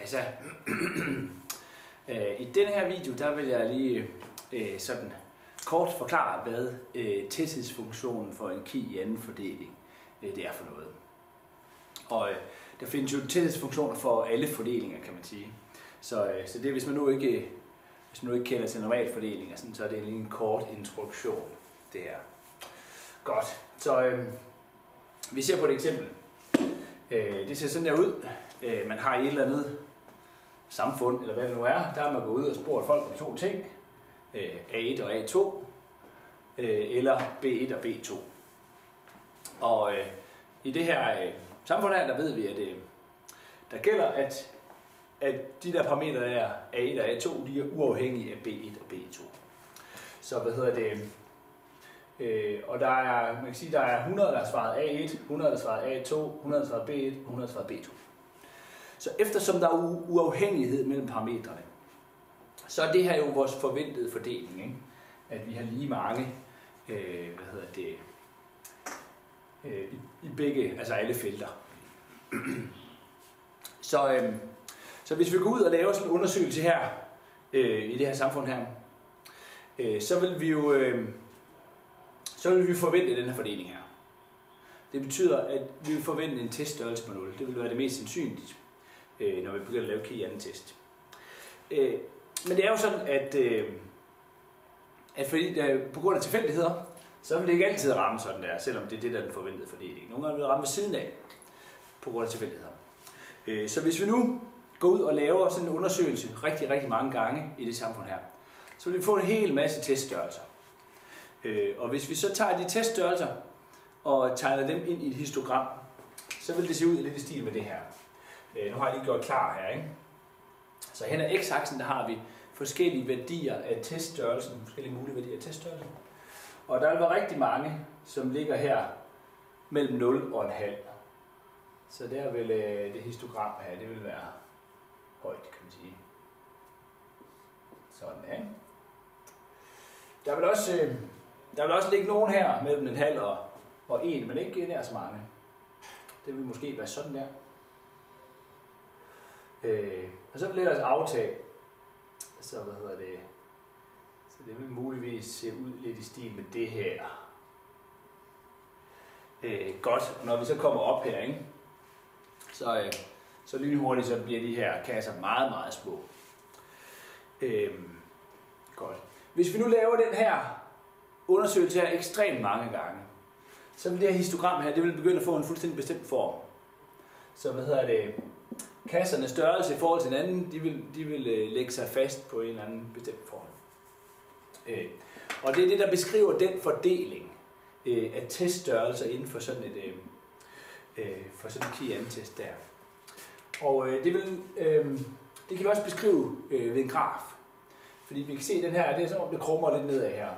Altså, øh, i den her video, der vil jeg lige øh, sådan kort forklare, hvad øh, tæthedsfunktionen for en key i anden fordeling øh, det er for noget. Og øh, der findes jo tæthedsfunktioner for alle fordelinger, kan man sige. Så, øh, så det hvis man nu ikke, hvis man nu ikke kender til normalfordelinger, sådan, så er det lige en kort introduktion, det her. Godt, så øh, vi ser på et eksempel. Øh, det ser sådan der ud. Øh, man har et eller andet samfund, eller hvad det nu er, der har man gået ud og spurgt folk om to ting. Øh, A1 og A2, øh, eller B1 og B2. Og øh, i det her øh, samfund her, der ved vi, at øh, der gælder, at, at de der parametre der, A1 og A2, de er uafhængige af B1 og B2. Så hvad hedder det? Øh, og der er, man kan sige, der er 100, der har svaret A1, 100, der har svaret A2, 100, der har svaret B1, 100, der har svaret B2. Så eftersom der er uafhængighed mellem parametrene, så er det her jo vores forventede fordeling, ikke? at vi har lige mange, øh, hvad hedder det, øh, i, i begge, altså alle felter. så, øh, så hvis vi går ud og laver sådan en undersøgelse her, øh, i det her samfund her, øh, så vil vi jo, øh, så vil vi forvente den her fordeling her. Det betyder, at vi vil forvente en teststørrelse på 0. Det vil være det mest sandsynligt, øh, når vi begynder at lave key anden test. Øh, men det er jo sådan, at, øh, at fordi der, på grund af tilfældigheder, så vil det ikke altid ramme sådan der, selvom det er det, der er den forventede fordeling. Nogle gange vil det ramme ved siden af, på grund af tilfældigheder. Øh, så hvis vi nu går ud og laver sådan en undersøgelse rigtig, rigtig mange gange i det samfund her, så vil vi få en hel masse teststørrelser. Øh, og hvis vi så tager de teststørrelser og tegner dem ind i et histogram, så vil det se ud lidt i stil med det her. Øh, nu har jeg lige gjort klar her, ikke? Så hen ad x-aksen, der har vi forskellige værdier af teststørrelsen, forskellige mulige værdier af teststørrelsen. Og der vil være rigtig mange, som ligger her mellem 0 og en halv. Så der vil øh, det histogram her, det vil være højt, kan man sige. Sådan, ja. Der vil også, øh, der vil også ligge nogen her mellem en halv og, og en, men ikke nær så mange. Det vil måske være sådan der. Øh, og så vil det ellers altså aftage. Så hvad hedder det? Så det vil muligvis se ud lidt i stil med det her. Øh, godt, når vi så kommer op her, ikke? så, øh, så lynhurtigt så bliver de her kasser meget, meget små. Øh, godt. Hvis vi nu laver den her undersøgelse her ekstremt mange gange, så vil det her histogram her, det vil begynde at få en fuldstændig bestemt form. Så hvad hedder det? Kassernes størrelse i forhold til hinanden, de vil, de vil øh, lægge sig fast på en eller anden bestemt form. Øh, og det er det, der beskriver den fordeling øh, af teststørrelser inden for sådan et øh, øh for sådan en key test der. Og øh, det, vil, øh, det kan vi også beskrive øh, ved en graf. Fordi vi kan se den her, det er som om det krummer lidt nedad her.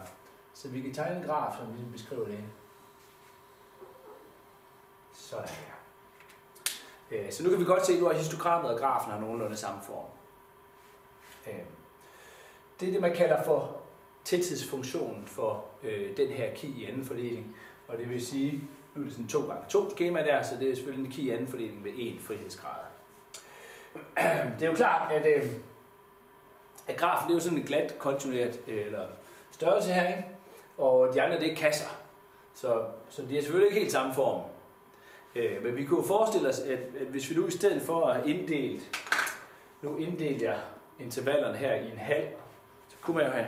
Så vi kan tegne en graf, som vi beskriver det. Sådan her. Øh, så nu kan vi godt se, at histogrammet og grafen har nogenlunde samme form. Øh, det er det, man kalder for tæthedsfunktionen for øh, den her ki i anden fordeling. Og det vil sige, nu er det sådan 2 gange 2 skema der, så det er selvfølgelig en key anden fordeling med 1 frihedsgrad. Det er jo klart, at, øh, at grafen det er jo sådan en glat, kontinueret øh, eller størrelse her, ikke? og de andre det er kasser. Så, så de er selvfølgelig ikke helt samme form. Øh, men vi kunne forestille os, at, at hvis vi nu i stedet for at inddele, nu inddelte jeg intervallerne her i en halv, så kunne man jo have,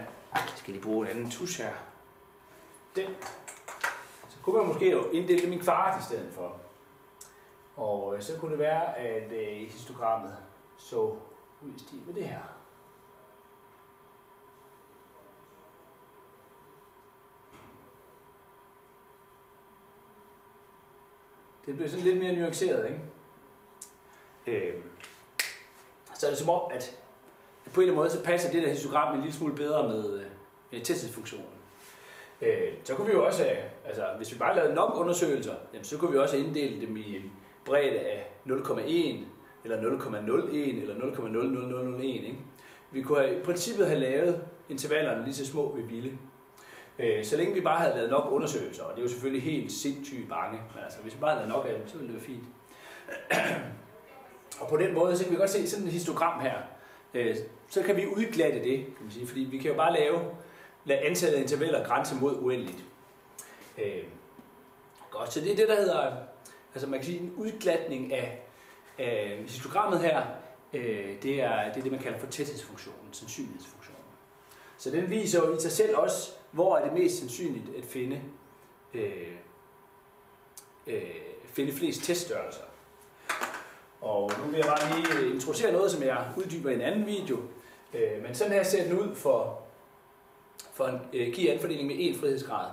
skal lige bruge en anden tusch her, den, så kunne man måske jo inddele dem i kvart i stedet for. Og øh, så kunne det være, at øh, histogrammet så ud i stil med det her. Det bliver sådan lidt mere nuanceret, ikke? Øh, så er det som om, at på en eller anden måde, så passer det der histogram en lille smule bedre med, øh, med testfunktionen. Øh, så kunne vi jo også, øh, altså hvis vi bare lavede nok undersøgelser, jamen, så kunne vi også inddele dem i en bredde af 0,1 eller 0,01 eller 0,00001. Ikke? Vi kunne have, i princippet have lavet intervallerne lige så små vi ville. Øh, så længe vi bare havde lavet nok undersøgelser, og det er jo selvfølgelig helt sindssygt bange, men altså hvis vi bare havde lavet nok af dem, så ville det være fint. Og på den måde, så kan vi godt se sådan et histogram her. Øh, så kan vi udglatte det, kan man sige, fordi vi kan jo bare lave lade antallet af intervaller grænse mod uendeligt. Øh, godt, så det er det, der hedder, altså man kan sige en udglatning af, af histogrammet her, øh, det, er, det er det, man kalder for tæthedsfunktionen, sandsynlighedsfunktionen. Så den viser jo i sig selv også, hvor er det mest sandsynligt at finde, øh, øh, finde flest teststørrelser. Og nu vil jeg bare lige introducere noget, som jeg uddyber i en anden video. Øh, men sådan her ser den ud for, for en øh, key-anfordeling med én frihedsgrad.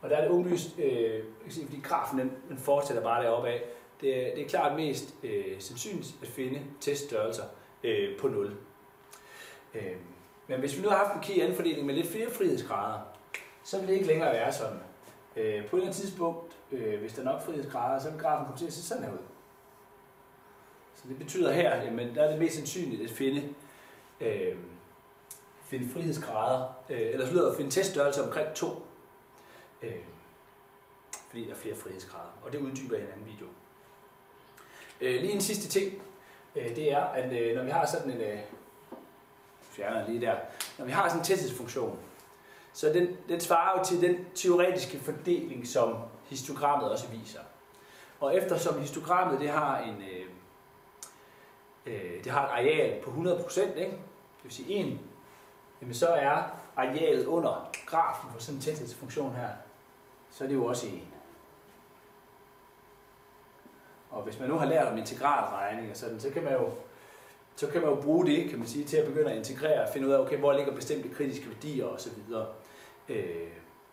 Og der er det åbenlyst, øh, fordi grafen den, den fortsætter bare deroppe af. Det, er, det er klart mest øh, sandsynligt at finde teststørrelser øh, på 0. Øh, men hvis vi nu har haft en key-anfordeling med lidt flere frihedsgrader, så vil det ikke længere være sådan. Øh, på et eller andet tidspunkt, øh, hvis der er nok frihedsgrader, så vil grafen komme til at se sådan her ud. Så det betyder her, at der er det mest sandsynligt at finde, øh, finde frihedsgrader, øh, eller så at finde teststørrelse omkring 2. Øh, fordi der er flere frihedsgrader, og det uddyber jeg i en anden video. Øh, lige en sidste ting, øh, det er, at øh, når vi har sådan en, øh, fjerner lige der, når vi har sådan en tæthedsfunktion, så den, den svarer jo til den teoretiske fordeling, som histogrammet også viser. Og eftersom histogrammet det har en, øh, øh, det har et areal på 100%, ikke? det vil sige 1, jamen så er arealet under grafen for sådan en tæthedsfunktion her, så er det jo også 1. Og hvis man nu har lært om integralregning og sådan, så kan man jo så kan man jo bruge det, kan man sige, til at begynde at integrere og finde ud af, okay, hvor ligger bestemte kritiske værdier osv. Øh,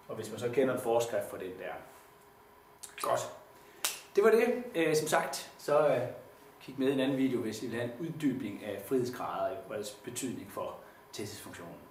og hvis man så kender en forskrift for den der. Godt. Det var det. Øh, som sagt, så øh, kig med i en anden video, hvis I vil have en uddybning af frihedsgrader og betydning for tæthedsfunktionen.